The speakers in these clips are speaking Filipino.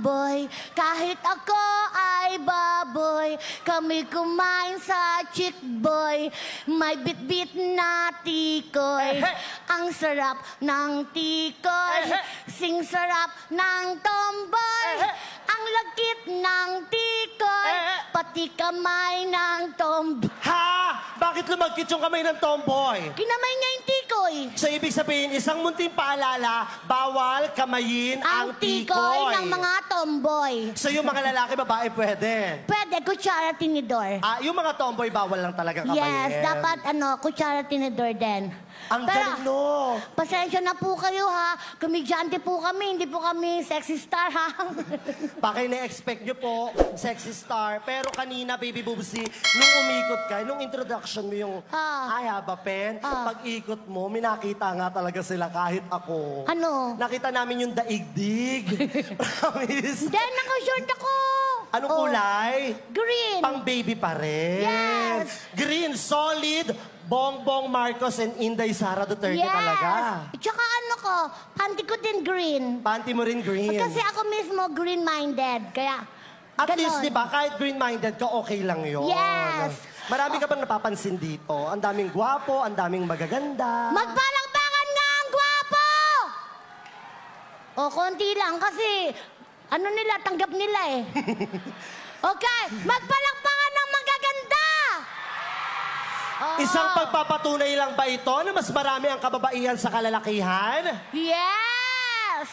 tomboy Kahit ako ay baboy Kami kumain sa chick boy May bit-bit na tikoy Ehe. Ang sarap ng tikoy Ehe. Sing sarap ng tomboy. Ang lagkit ng tikoy. Pati kamay ng tomboy? Bakit lumagkit yung kamay ng tomboy? Kinamay niya yung tikoy So, ibig sabihin, isang munting paalala, bawal kamayin ang, Ang tikoy ng mga tomboy So, yung mga lalaki, babae, pwede. Pwede, kutsara, tinidor Ah, yung mga tomboy, bawal lang talaga kamayin. Yes, dapat ano, kutsara, tinidor din Ang Pero, galing, no? Pasensya na po kayo ha. Komedyante po kami, hindi po kami sexy star ha. Baka na-expect nyo po, sexy star. Pero kanina, baby boobsy, nung umikot ka, nung introduction mo yung Ah. I have a pen, Ah. pag-ikot mo, minakita nga talaga sila kahit ako. ano? Nakita namin yung daigdig. Promise. Then, naka-short ako. Anong Oh, kulay? Green. Pang baby pa rin. Yes. Green, solid. Bongbong Marcos and Inday Sara Duterte yes. talaga. Tsaka ano ko, panty ko din green. Panty mo rin green. Kasi ako mismo green-minded. Kaya, At ganon. least, di ba, kahit green-minded ka, okay lang yun. Yes. Marami ka bang napapansin dito? Ang daming gwapo, ang daming magaganda. Magpalakpakan nga ang gwapo! O, konti lang kasi ano nila, tanggap nila eh. okay, magpalakpakan Isang pagpapatunay lang ba ito na mas marami ang kababaihan sa kalalakihan? Yes!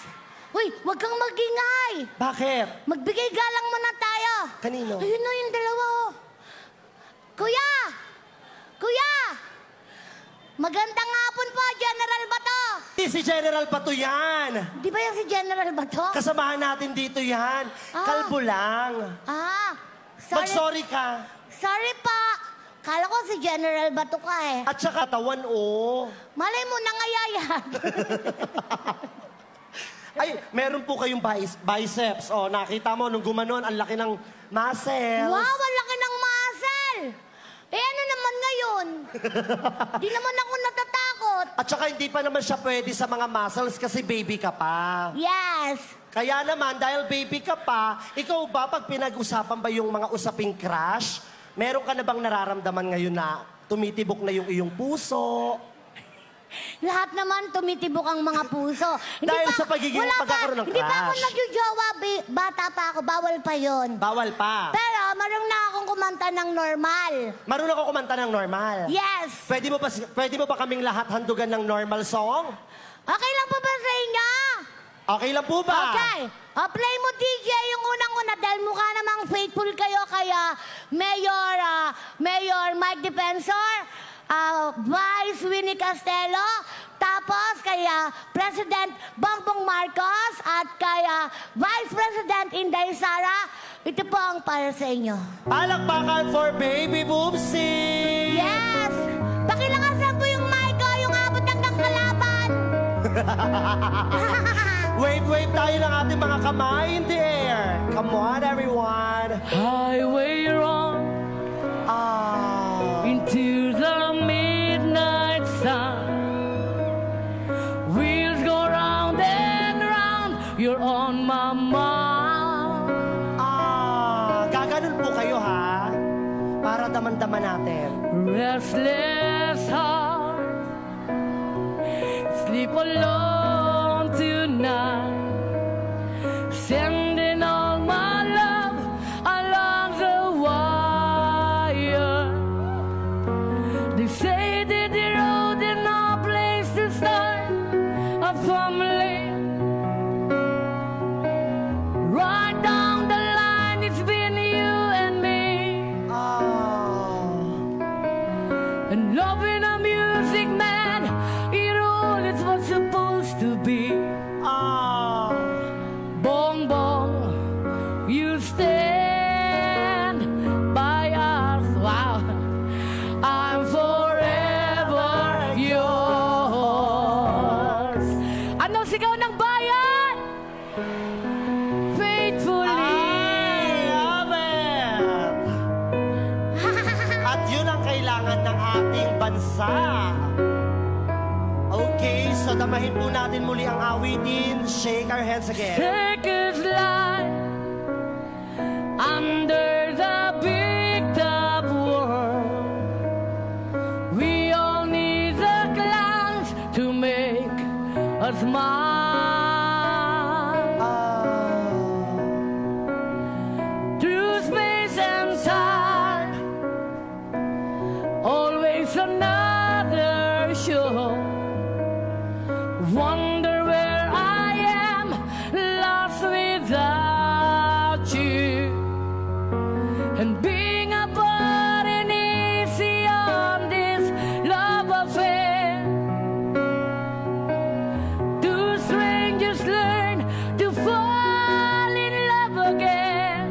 Uy, wag kang magingay! Bakit? Magbigay galang muna tayo. Kanino? Ayun na yung dalawa. oh. Kuya! Kuya! Magandang hapon po, General Bato! Eh, Si General Pato yan. Di ba yan si General Bato? Kasamahan natin dito yan. Ah. Kalbo lang. ah, sorry. Mag-sorry ka. Sorry pa. Kala ko si General Bato ka eh. At saka tawan, oh. Malay mo, nangayayan. Ay, meron po kayong bice- biceps. Oh, nakita mo, nung gumanon, ang laki ng muscles. wow, ang laki ng muscle! Eh, ano naman ngayon? Di naman ako natatakot. At saka hindi pa naman siya pwede sa mga muscles kasi baby ka pa. Yes. Kaya naman, dahil baby ka pa, ikaw ba, pag pinag-usapan ba yung mga usaping crush, meron ka na bang nararamdaman ngayon na tumitibok na yung iyong puso? Lahat naman tumitibok ang mga puso. Dahil sa pagiging wala pagkakaroon ng Hindi pa ako crush. nagjojowa, bi- bata pa ako, bawal pa yon. Bawal pa. Pero marunong na akong kumanta ng normal. Marunong ako kumanta ng normal. Yes. Pwede mo, ba, pwede mo ba kaming lahat handugan ng normal song? Okay lang po ba sa inyo? Okay lang po ba? Okay. O, play mo DJ yung unang-una dahil mukha namang faithful kayo kaya Mayor, ah, Mayor Mike Defensor, ah, Vice Winnie Castelo, tapos kaya President Bongbong Marcos at kaya Vice President Inday Sara. Ito po ang para sa inyo. Palakpakan for Baby Boobsy! Yes! Pakilakasan po yung mic ko, yung abot hanggang kalaban. Wave, wave tayo ng ating mga kamay in the air. Come on, everyone. Highway run Ah. into the midnight sun. Wheels go round and round, you're on my mind. Ah, gaganon po kayo ha. Para daman-daman natin. Restless heart, sleep alone a ating bansa. Okay, So damahin po natin muli ang awitin. Shake our hands again. Take us light under the big top world. We all need the clowns to make us smile. Always another show. Wonder where I am, lost without you. And being apart and easy on this love affair. Do strangers learn to fall in love again?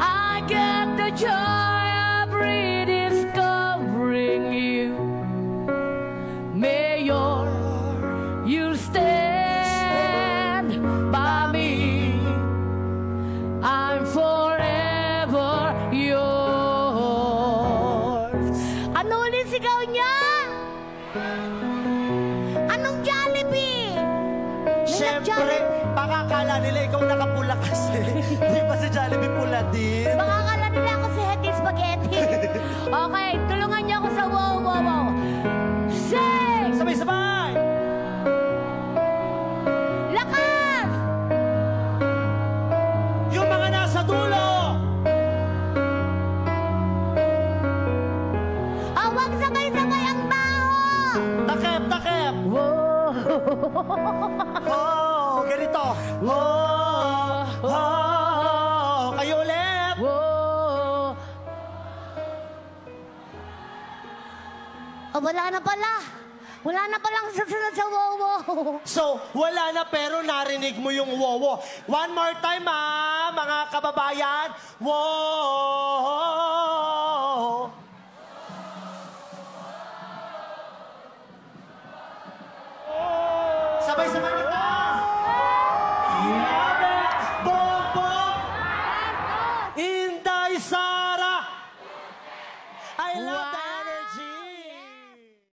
I get the joy akala nila ikaw nakapula kasi. Di ba si Jollibee pula din? Baka akala nila ako si Hetty Spaghetti. okay, tulungan niyo ako sa wow, wow, wow. Sing! Sabay-sabay! Lakas! Yung mga nasa dulo! Awag sabay-sabay ang baho! Takep, takep! Whoa. Oh, ganito. Oh, oh, kayo ulit. Whoa. Oh, wala na pala. Wala na palang susunod sa wow, wow. So, wala na pero narinig mo yung wowo. One more time ha, mga kababayan. Wow! Sabay-sabay nito.